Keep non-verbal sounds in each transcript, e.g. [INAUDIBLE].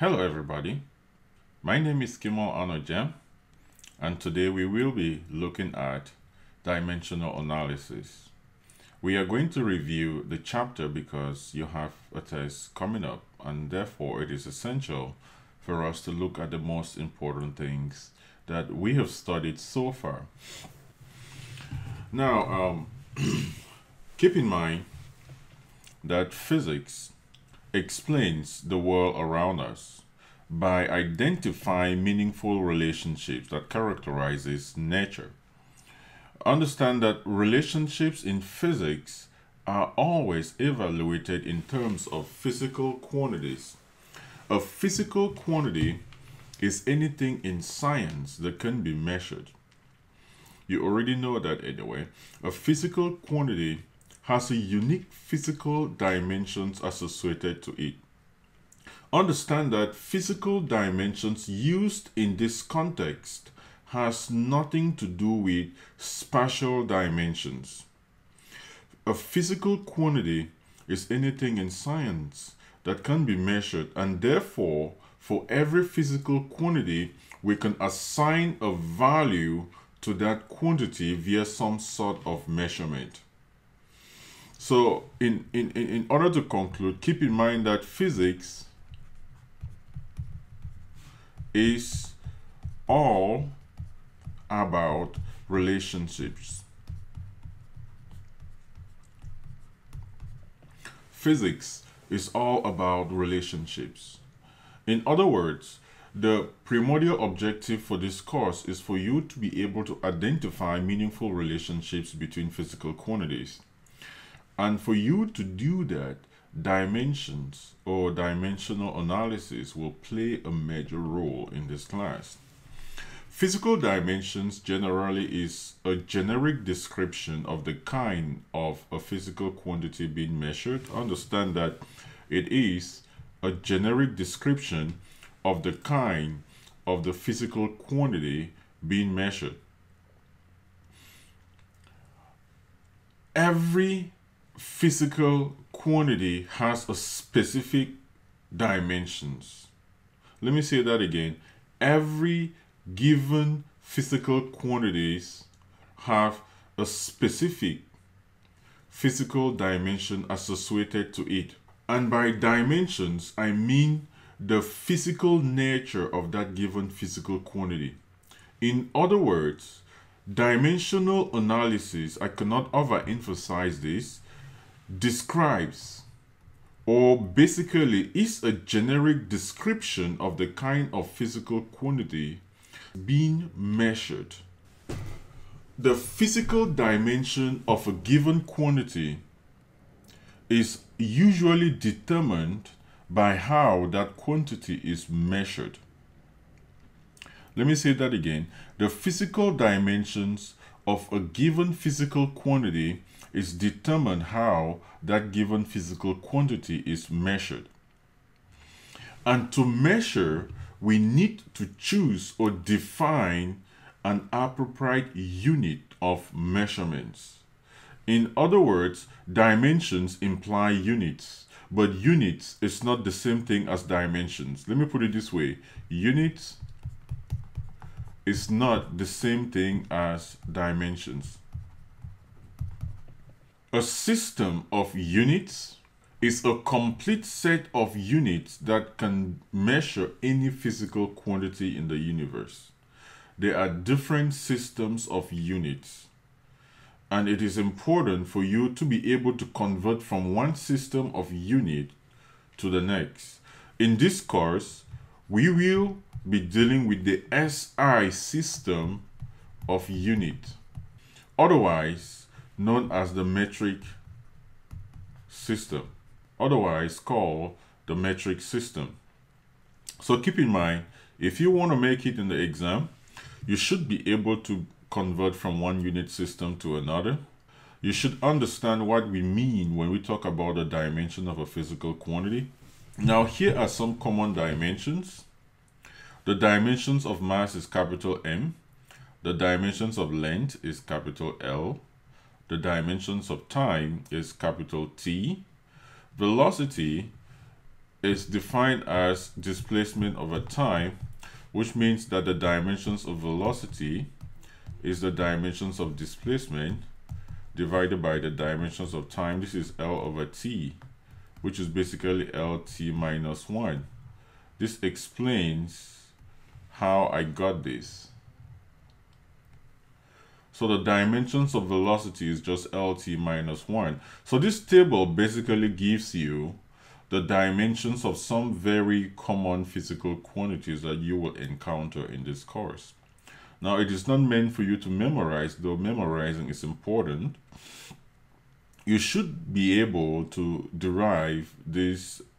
Hello everybody, my name is Kimo Anojem and today we will be looking at dimensional analysis. We are going to review the chapter because you have a test coming up and therefore it is essential for us to look at the most important things that we have studied so far. Now, um, [CLEARS THROAT] keep in mind that physics explains the world around us by identifying meaningful relationships that characterizes nature. Understand that relationships in physics are always evaluated in terms of physical quantities. A physical quantity is anything in science that can be measured. You already know that anyway. A physical quantity has a unique physical dimensions associated to it. Understand that physical dimensions used in this context has nothing to do with spatial dimensions. A physical quantity is anything in science that can be measured and therefore for every physical quantity we can assign a value to that quantity via some sort of measurement. So in, in, in order to conclude, keep in mind that physics is all about relationships. Physics is all about relationships. In other words, the primordial objective for this course is for you to be able to identify meaningful relationships between physical quantities. And for you to do that, dimensions or dimensional analysis will play a major role in this class. Physical dimensions generally is a generic description of the kind of a physical quantity being measured. Understand that it is a generic description of the kind of the physical quantity being measured. Every physical quantity has a specific dimensions. Let me say that again. Every given physical quantities have a specific physical dimension associated to it. And by dimensions, I mean the physical nature of that given physical quantity. In other words, dimensional analysis, I cannot overemphasize this, describes or basically is a generic description of the kind of physical quantity being measured. The physical dimension of a given quantity is usually determined by how that quantity is measured. Let me say that again. The physical dimensions of a given physical quantity is determined how that given physical quantity is measured. And to measure, we need to choose or define an appropriate unit of measurements. In other words, dimensions imply units, but units is not the same thing as dimensions. Let me put it this way. Units is not the same thing as dimensions. A system of units is a complete set of units that can measure any physical quantity in the universe. There are different systems of units. And it is important for you to be able to convert from one system of unit to the next. In this course, we will be dealing with the SI system of unit. Otherwise, known as the metric system, otherwise called the metric system. So keep in mind, if you want to make it in the exam, you should be able to convert from one unit system to another. You should understand what we mean when we talk about the dimension of a physical quantity. Now here are some common dimensions. The dimensions of mass is capital M. The dimensions of length is capital L. The dimensions of time is capital T. Velocity is defined as displacement over time, which means that the dimensions of velocity is the dimensions of displacement divided by the dimensions of time. This is L over T, which is basically LT minus 1. This explains how I got this. So the dimensions of velocity is just LT minus 1. So this table basically gives you the dimensions of some very common physical quantities that you will encounter in this course. Now it is not meant for you to memorize, though memorizing is important. You should be able to derive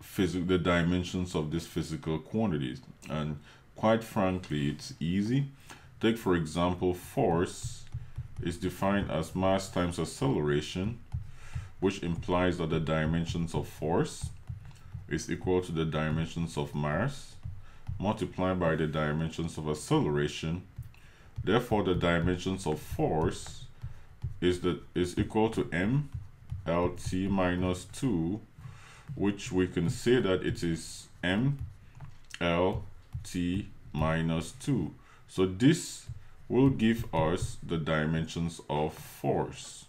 physical the dimensions of these physical quantities and quite frankly it's easy. Take for example force is defined as mass times acceleration, which implies that the dimensions of force is equal to the dimensions of mass multiplied by the dimensions of acceleration. Therefore, the dimensions of force is that is equal to m lt minus 2, which we can say that it is m l t minus 2. So this will give us the dimensions of force.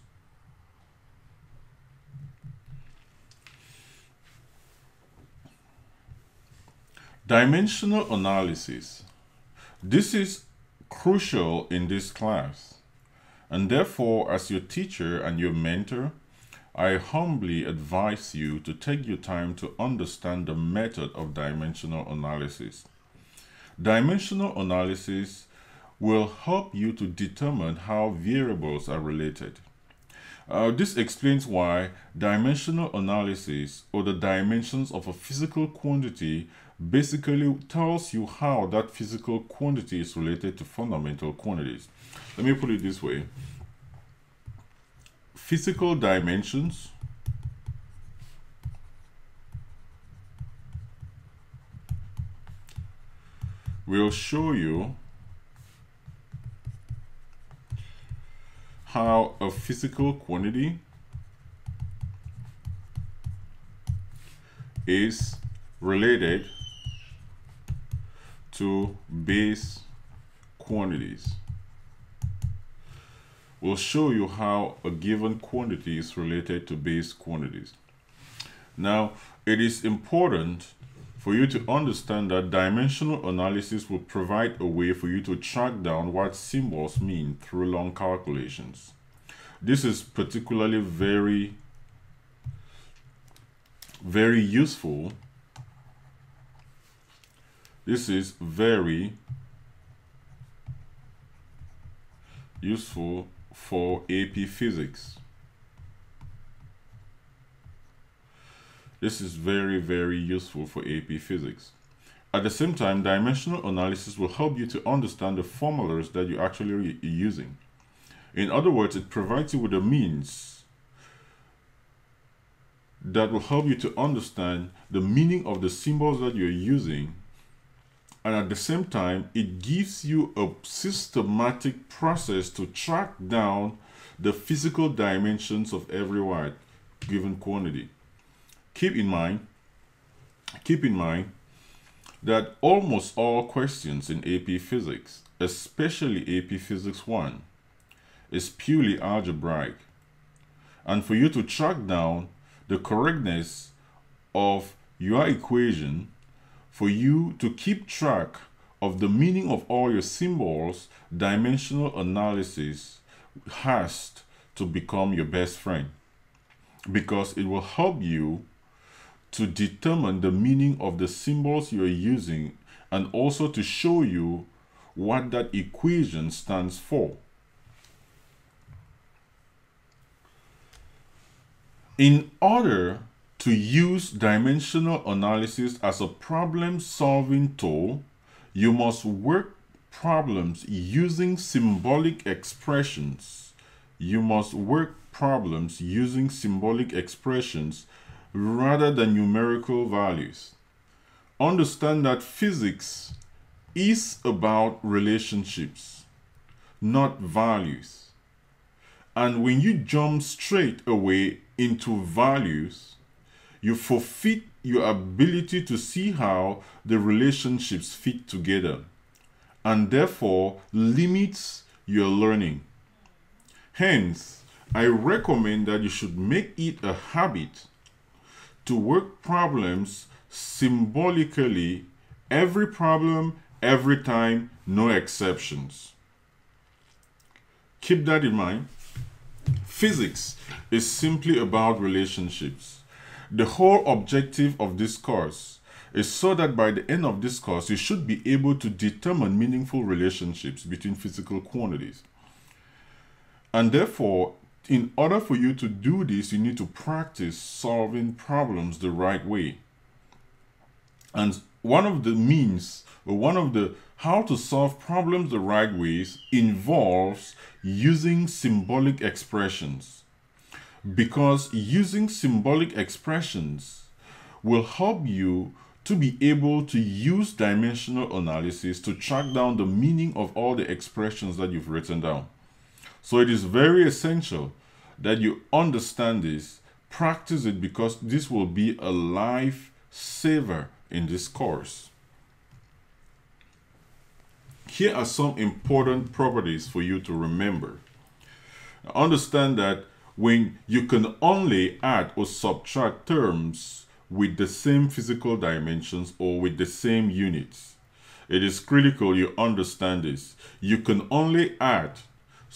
Dimensional analysis. This is crucial in this class. And therefore, as your teacher and your mentor, I humbly advise you to take your time to understand the method of dimensional analysis. Dimensional analysis will help you to determine how variables are related. Uh, this explains why dimensional analysis or the dimensions of a physical quantity basically tells you how that physical quantity is related to fundamental quantities. Let me put it this way. Physical dimensions will show you how a physical quantity is related to base quantities. We'll show you how a given quantity is related to base quantities. Now, it is important for you to understand that dimensional analysis will provide a way for you to track down what symbols mean through long calculations. This is particularly very, very useful. This is very useful for AP Physics. This is very, very useful for AP Physics. At the same time, dimensional analysis will help you to understand the formulas that you're actually using. In other words, it provides you with a means that will help you to understand the meaning of the symbols that you're using. And at the same time, it gives you a systematic process to track down the physical dimensions of every given quantity keep in mind, keep in mind that almost all questions in AP Physics, especially AP Physics 1, is purely algebraic. And for you to track down the correctness of your equation, for you to keep track of the meaning of all your symbols, dimensional analysis has to become your best friend because it will help you to determine the meaning of the symbols you are using and also to show you what that equation stands for. In order to use dimensional analysis as a problem solving tool, you must work problems using symbolic expressions. You must work problems using symbolic expressions rather than numerical values. Understand that physics is about relationships, not values. And when you jump straight away into values, you forfeit your ability to see how the relationships fit together and therefore limits your learning. Hence, I recommend that you should make it a habit to work problems symbolically every problem, every time, no exceptions. Keep that in mind. Physics is simply about relationships. The whole objective of this course is so that by the end of this course, you should be able to determine meaningful relationships between physical quantities. And therefore, in order for you to do this, you need to practice solving problems the right way. And one of the means, or one of the how to solve problems the right ways involves using symbolic expressions. Because using symbolic expressions will help you to be able to use dimensional analysis to track down the meaning of all the expressions that you've written down. So it is very essential that you understand this, practice it because this will be a life saver in this course. Here are some important properties for you to remember. Understand that when you can only add or subtract terms with the same physical dimensions or with the same units, it is critical you understand this. You can only add,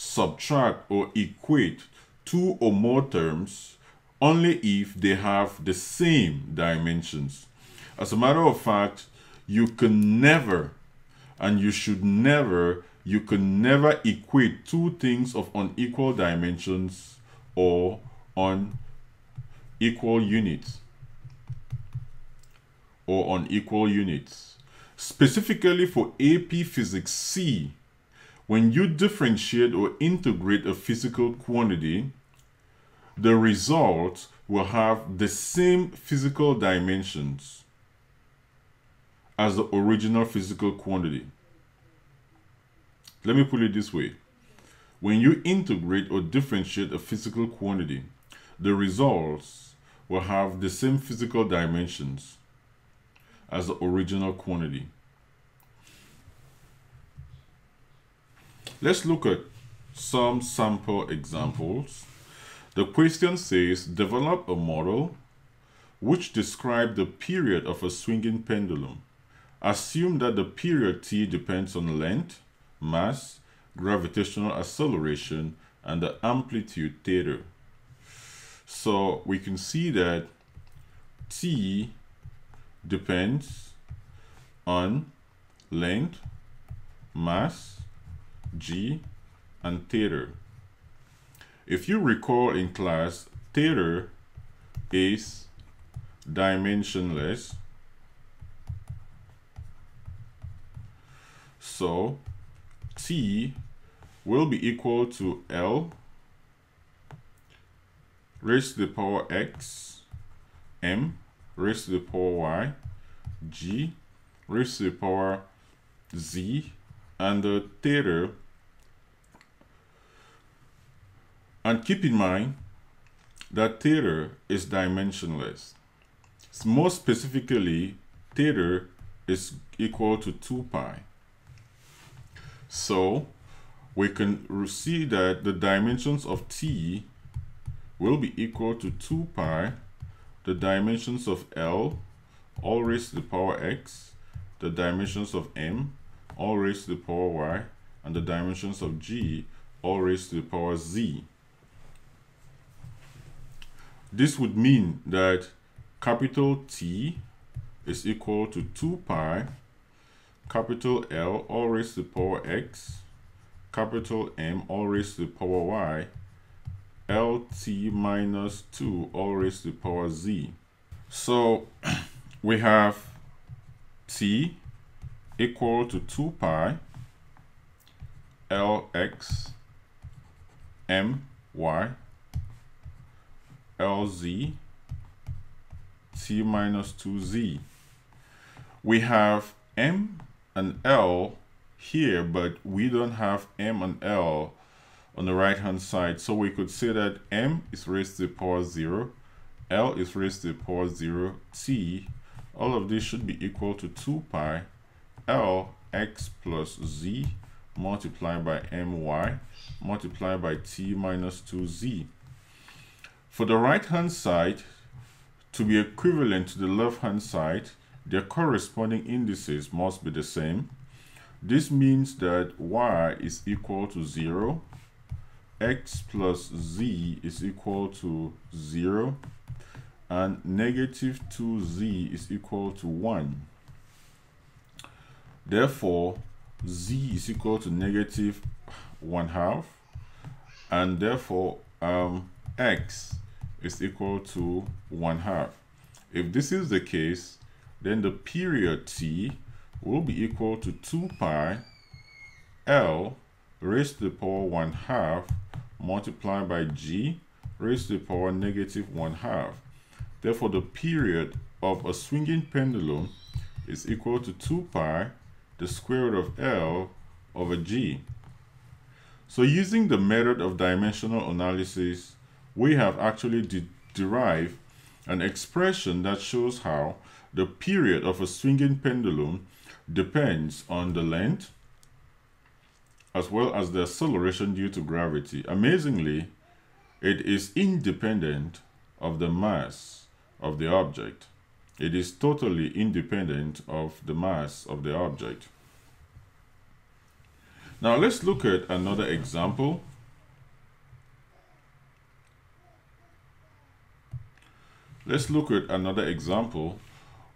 subtract, or equate two or more terms only if they have the same dimensions. As a matter of fact, you can never and you should never, you can never equate two things of unequal dimensions or on equal units or unequal units. Specifically for AP Physics C, when you differentiate or integrate a physical quantity, the result will have the same physical dimensions as the original physical quantity. Let me put it this way. When you integrate or differentiate a physical quantity, the results will have the same physical dimensions as the original quantity. Let's look at some sample examples. The question says, develop a model which describe the period of a swinging pendulum Assume that the period t depends on length, mass, gravitational acceleration, and the amplitude theta. So we can see that t depends on length, mass, g, and theta. If you recall in class, theta is dimensionless So T will be equal to L raised to the power X, M raised to the power Y, G raised to the power Z, and the theta. And keep in mind that theta is dimensionless. More specifically, theta is equal to 2 pi. So we can see that the dimensions of t will be equal to 2 pi, the dimensions of L, all raised to the power x, the dimensions of m, all raised to the power y, and the dimensions of g, all raised to the power z. This would mean that capital T is equal to 2 pi capital L all raised to the power x, capital M all raised to the power y, LT minus 2 all raised to the power z. So [CLEARS THROAT] we have t equal to 2 pi lx my lz t minus 2z. We have m and L here, but we don't have M and L on the right hand side. So we could say that M is raised to the power 0, L is raised to the power 0, T, all of this should be equal to 2 pi L x plus Z multiplied by my multiplied by t minus 2z. For the right hand side to be equivalent to the left hand side, their corresponding indices must be the same. This means that y is equal to 0, x plus z is equal to 0, and negative 2z is equal to 1. Therefore, z is equal to negative 1 half, and therefore um, x is equal to 1 half. If this is the case, then the period t will be equal to 2 pi L raised to the power 1 half multiplied by g raised to the power negative 1 half. Therefore, the period of a swinging pendulum is equal to 2 pi the square root of L over g. So using the method of dimensional analysis, we have actually de derived an expression that shows how the period of a swinging pendulum depends on the length as well as the acceleration due to gravity. Amazingly, it is independent of the mass of the object. It is totally independent of the mass of the object. Now let's look at another example. Let's look at another example.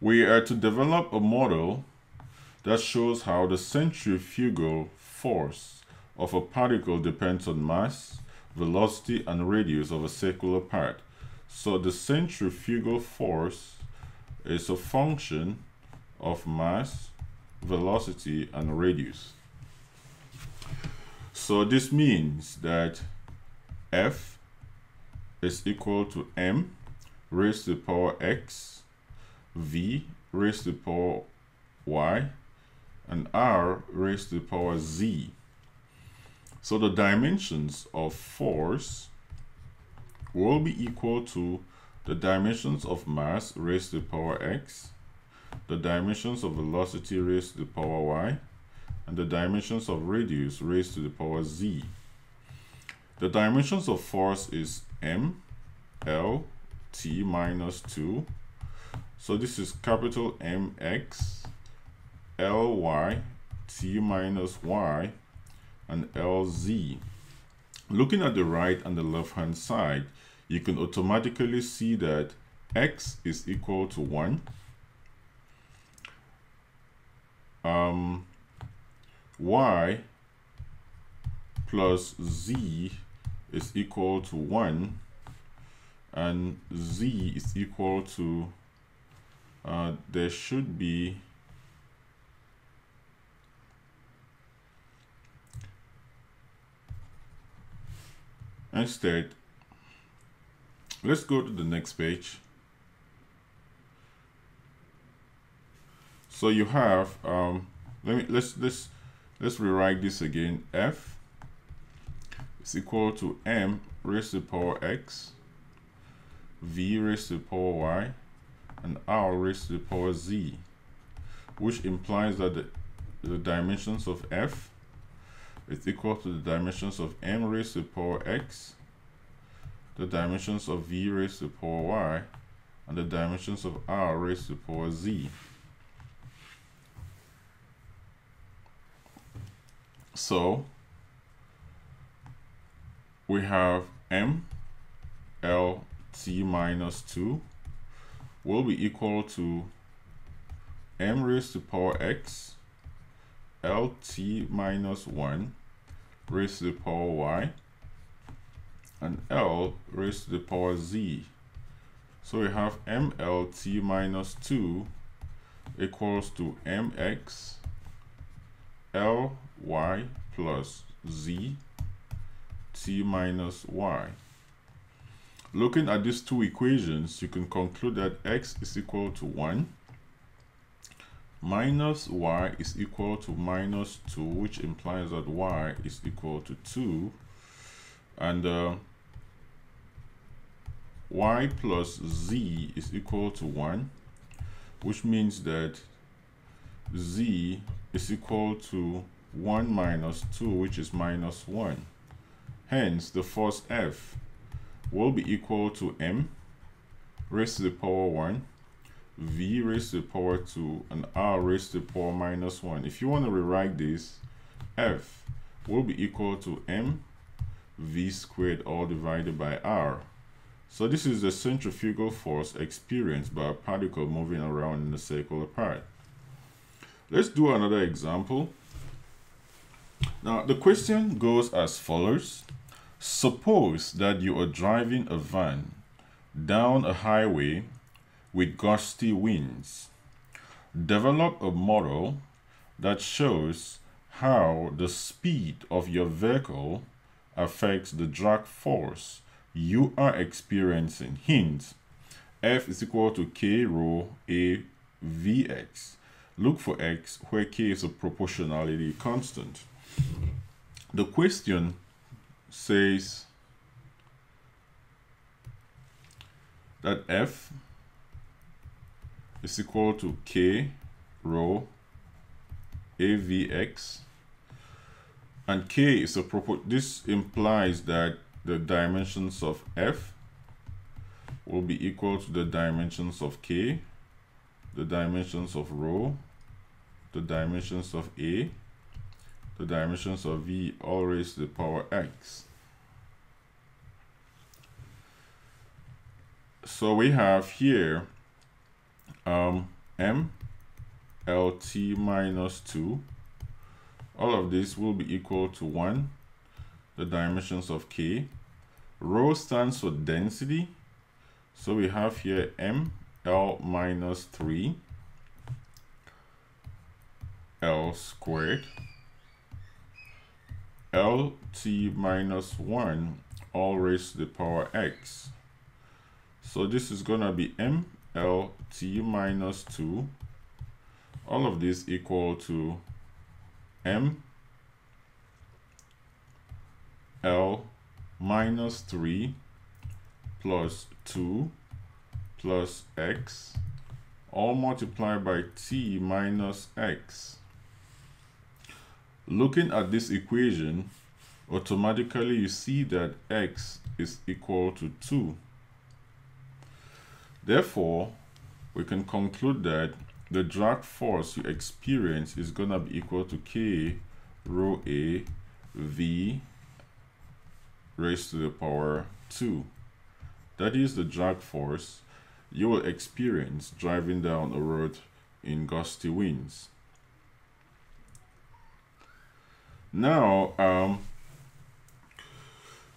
We are to develop a model that shows how the centrifugal force of a particle depends on mass, velocity, and radius of a circular part. So the centrifugal force is a function of mass, velocity, and radius. So this means that F is equal to M raised to the power X, V raised to the power Y, and R raised to the power Z. So the dimensions of force will be equal to the dimensions of mass raised to the power x, the dimensions of velocity raised to the power y, and the dimensions of radius raised to the power z. The dimensions of force is m, l, t minus 2. So this is capital mx, ly, t minus y, and lz. Looking at the right and the left hand side, you can automatically see that x is equal to 1. Um, y plus z is equal to 1 and z is equal to uh, there should be instead let's go to the next page so you have um, let me let's let's Let's rewrite this again. F is equal to m raised to the power x, v raised to the power y, and r raised to the power z, which implies that the, the dimensions of f is equal to the dimensions of m raised to the power x, the dimensions of v raised to the power y, and the dimensions of r raised to the power z. So we have m l t minus 2 will be equal to m raised to the power x lt minus 1 raised to the power y and l raised to the power z. So we have mlt minus 2 equals to mx ly plus z t minus y. Looking at these two equations, you can conclude that x is equal to 1 minus y is equal to minus 2, which implies that y is equal to 2. And uh, y plus z is equal to 1, which means that z is equal to 1 minus 2, which is minus 1. Hence, the force F will be equal to m raised to the power 1, v raised to the power 2, and r raised to the power minus 1. If you want to rewrite this, F will be equal to m v squared all divided by r. So this is the centrifugal force experienced by a particle moving around in a circular path. Let's do another example. Now the question goes as follows. Suppose that you are driving a van down a highway with gusty winds. Develop a model that shows how the speed of your vehicle affects the drag force you are experiencing. Hint, F is equal to K rho A Vx. Look for X where K is a proportionality constant. The question says that F is equal to K rho AVX and K is a proper this implies that the dimensions of F will be equal to the dimensions of K the dimensions of rho the dimensions of A the dimensions of V all raised to the power X. So we have here um, m lt minus 2 all of this will be equal to 1 the dimensions of k. Rho stands for density. So we have here m l minus 3 l squared lt minus 1 all raised to the power x. So this is gonna be m l t minus 2 all of this equal to m l minus 3 plus 2 plus x all multiplied by t minus x. Looking at this equation, automatically you see that x is equal to 2 Therefore, we can conclude that the drag force you experience is going to be equal to K rho A V raised to the power 2. That is the drag force you will experience driving down a road in gusty winds. Now, um,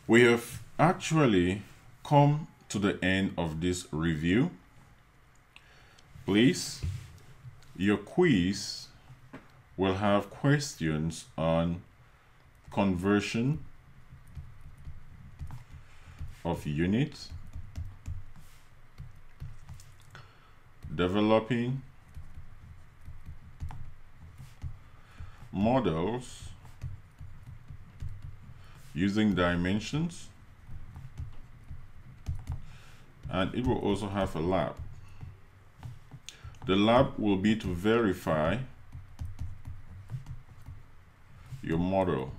we have actually come to the end of this review. Please, your quiz will have questions on conversion of units, developing models using dimensions, and it will also have a lab. The lab will be to verify your model.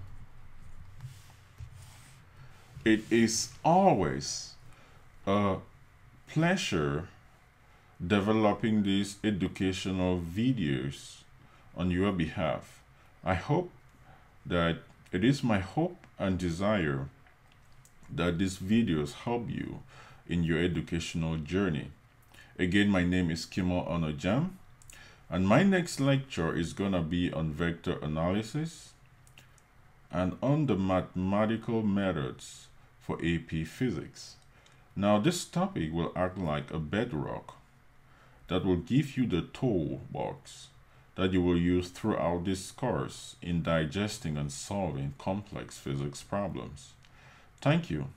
It is always a pleasure developing these educational videos on your behalf. I hope that it is my hope and desire that these videos help you in your educational journey. Again, my name is Kimo Onojam, and my next lecture is going to be on vector analysis and on the mathematical methods for AP Physics. Now, this topic will act like a bedrock that will give you the toolbox that you will use throughout this course in digesting and solving complex physics problems. Thank you.